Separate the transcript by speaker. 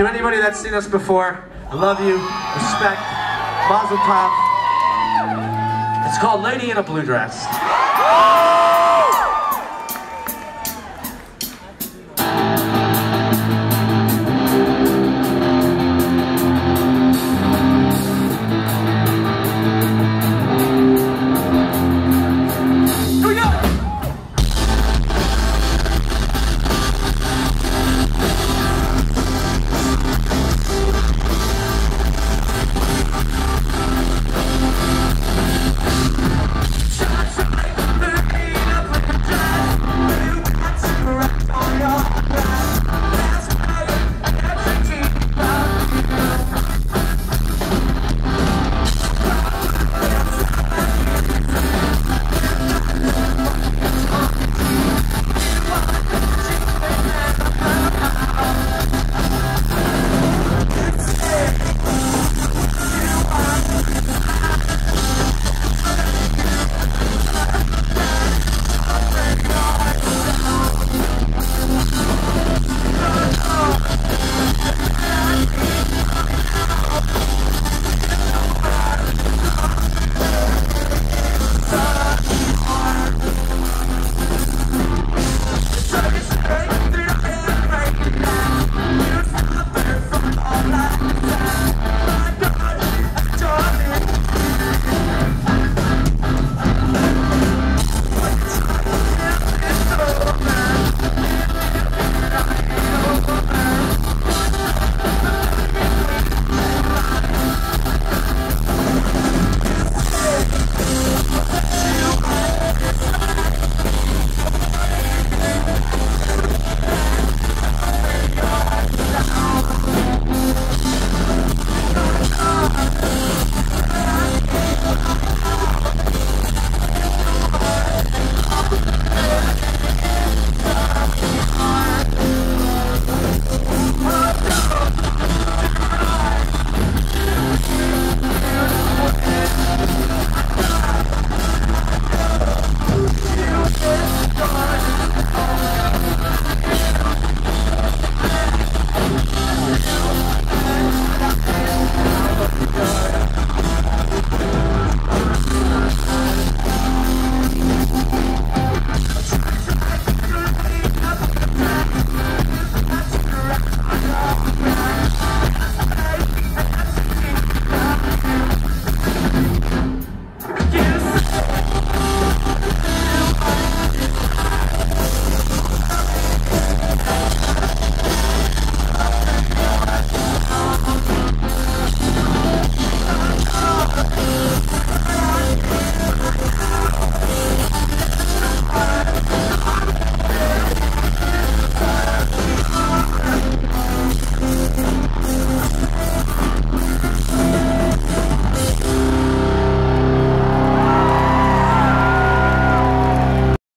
Speaker 1: To anybody that's seen us before, I love you, respect, mazel tov. It's called Lady in a Blue Dress.